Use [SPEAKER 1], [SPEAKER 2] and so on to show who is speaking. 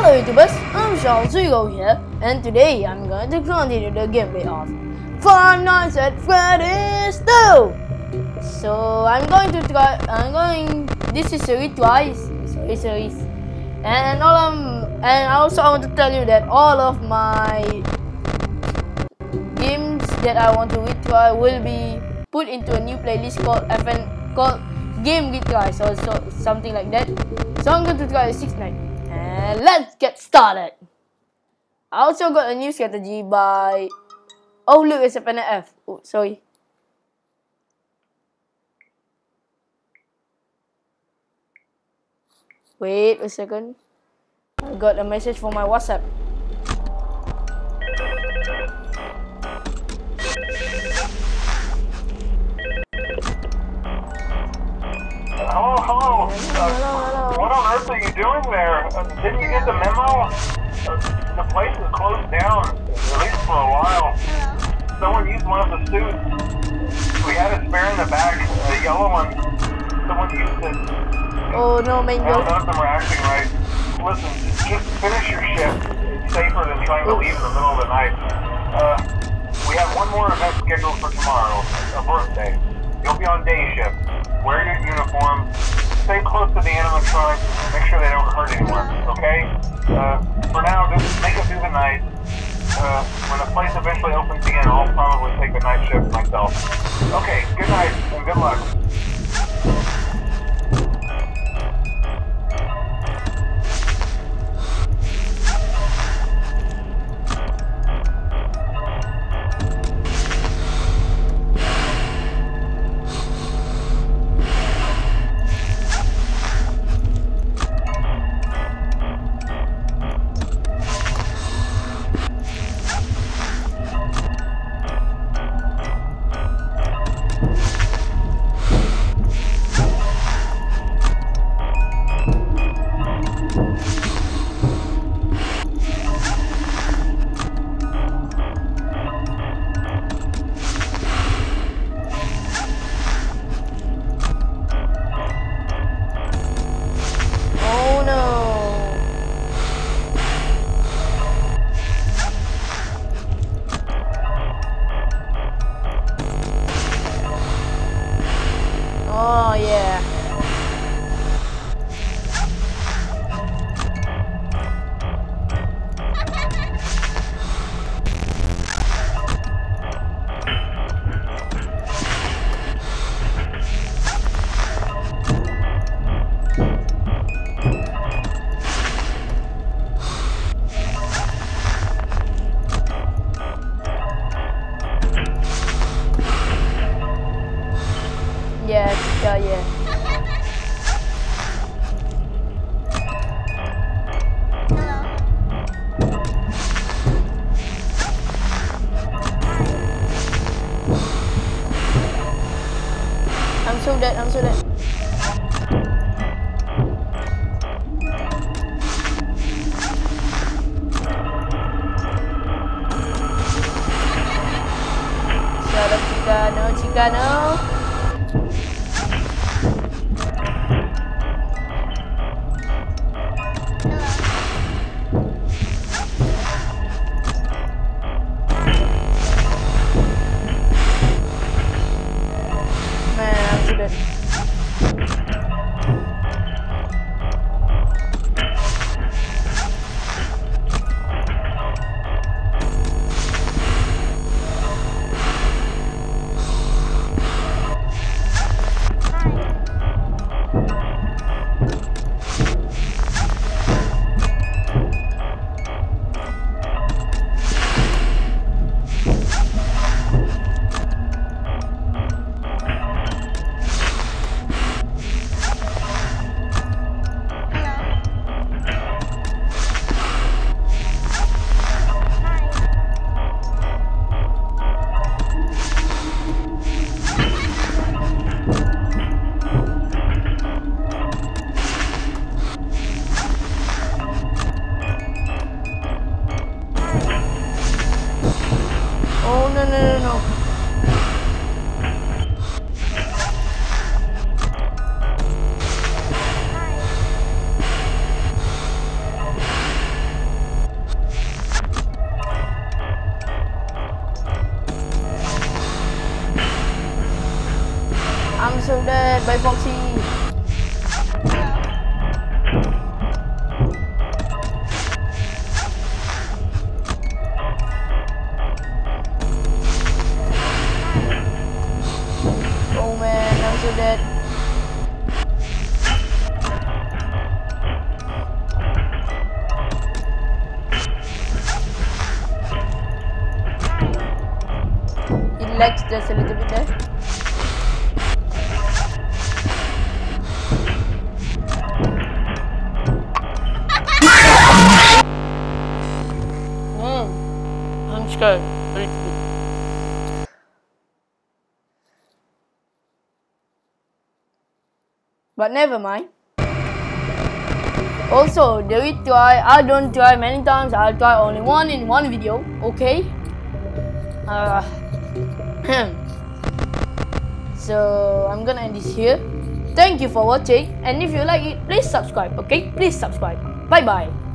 [SPEAKER 1] Hello YouTubers, I'm Charles Hugo here, and today I'm going to continue the gameplay of Five Nights at Freddy's 2! So I'm going to try, I'm going, this is series twice, sorry series, and all um, and also I want to tell you that all of my games that I want to retry will be put into a new playlist called FN, called Game Retry, so, so something like that. So I'm going to try 6 Night. And let's get started. I also got a new strategy by... Oh, look, it's a pen F. Oh, sorry. Wait a second. I got a message from my WhatsApp.
[SPEAKER 2] Are you doing there? Uh, didn't you get the memo? Uh, the place is closed down, at least for a while. Someone used one of the suits. We had a spare in the back, the yellow one. Someone used it.
[SPEAKER 1] Oh no, Mango.
[SPEAKER 2] Well, none of them are acting right. Listen, just finish your shift. It's safer than trying to leave in the middle of the night. Uh, we have one more event scheduled for tomorrow, a birthday. You'll be on day shift. Wear your uniform, stay close to the animatronics. And make sure they don't hurt anyone, okay? Uh, for now, just make it through the night. Uh, when the place eventually opens again, I'll probably take the night shift myself. Okay, good night and good luck.
[SPEAKER 1] Oh yeah. chicano Oh, no, no, no, no. I'm so dead by Foxy. Lags just a little bit there. I'm scared. a little bit. But never mind. Also, do we try? I don't try many times. I'll try only one in one video. Okay. Uh, so I'm gonna end this here. Thank you for watching, and if you like it, please subscribe. Okay, please subscribe. Bye bye.